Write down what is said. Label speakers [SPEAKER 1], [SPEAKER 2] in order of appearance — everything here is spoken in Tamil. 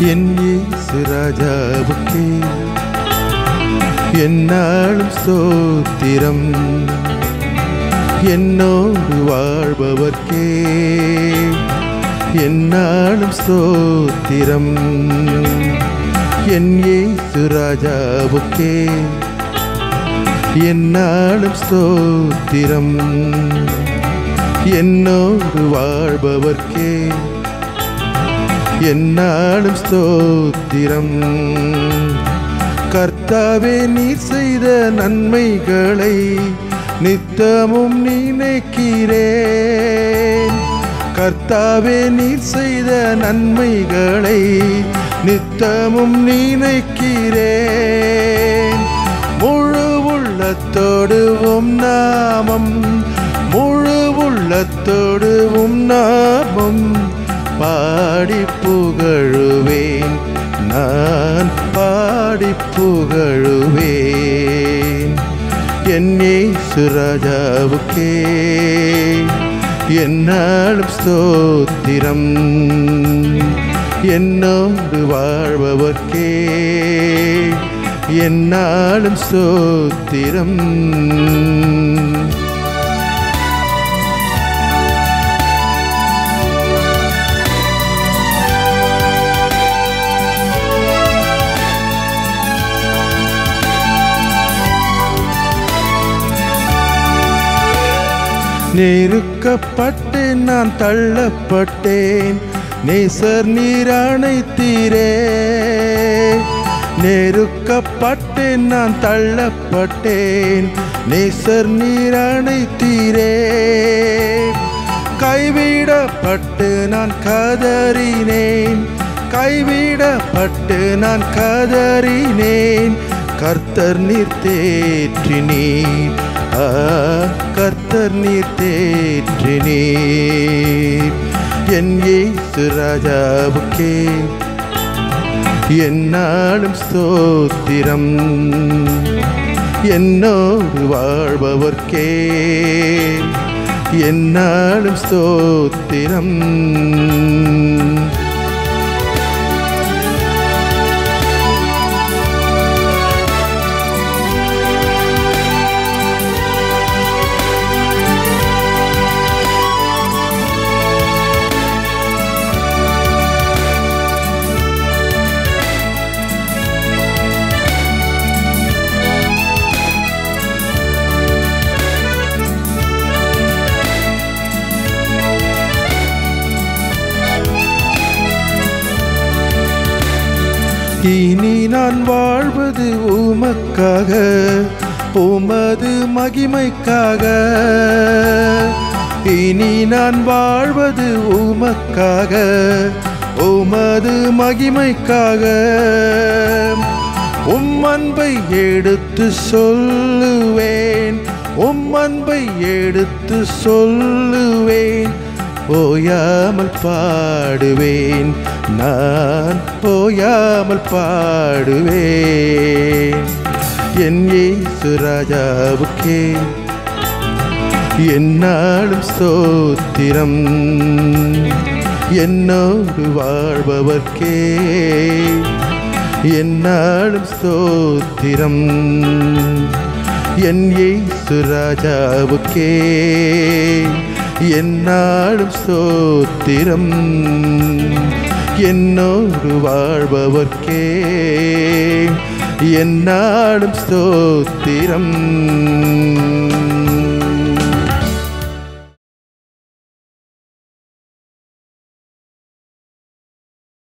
[SPEAKER 1] என் இயேசு ராஜாவுக்கே. என்னாலும் சோத்திரம். என்னோடு வாழ்பவர்க்கே. என்னாலும் சோத்திரம். என் ஏசு ராஜாவுக்கே. என்னாலும் சோத்திரம். என்னோடு வாழ்பவர்க்கே. என்னாலும் ஸ்தோத்திரம். கர்த்தாவே நீ செய்த நன்மைகளை நித்தமும் நினைக்கிறேன். கர்த்தாவே நீ செய்த நன்மைகளை நித்தமும் நினைக்கிறேன். முழு உள்ளத்தோடுவும் நாமம் முழு உள்ளத்தோடுவும் நாமம். பாடி புகழுவேன் நான் பாடி புகழுவேன் என்னே சுராஜாவுக்கே ராஜாவுக்கே என்னாலும் ஸ்தோத்திரம். என்னோடு வாழ்பவர்க்கே என்னாலும் ஸ்தோத்திரம். நெருக்கப்பட்டேன் நான் தள்ளப்பட்டேன். நேசர் நீர் அணைத்தீரே. நெருக்கப்பட்டேன் நான் தள்ளப்பட்டேன். நேசர் நீர் அணைத்தீரே. கைவிடப்பட்டு நான் கதறினேன். கைவிடப்பட்டு நான் கதறினேன். கர்த்தர் நீர் தேற்றினேன் கர்த்தர் நீர் தேற்றினீர் என் ஏசு ராஜாவுக்கே. என்னாலும் ஸ்தோத்திரம். என்னோடு வாழ்பவர்க்கே. என்னாலும் ஸ்தோத்திரம். இனி நான் வாழ்வது உமக்காக உமது மகிமைக்காக. இனி நான் வாழ்வது உமக்காக உமது மகிமைக்காக. உம் அன்பை எடுத்து சொல்லுவேன் உம் அன்பை எடுத்து சொல்லுவேன். ஓயாமல் பாடுவேன். நான் ஓயாமல் பாடுவேன். என் இயேசு ராஜாவுக்கே. என்னாலும் சோத்திரம். என்னோடு வாழ்பவர்க்கே. என்னாலும் சோத்திரம். என் இயேசு ராஜாவுக்கே. என்னாலும் சோத்திரம். என்னோடு வாழ்பவர்க்கே. என்னாலும் ஸ்தோத்திரம்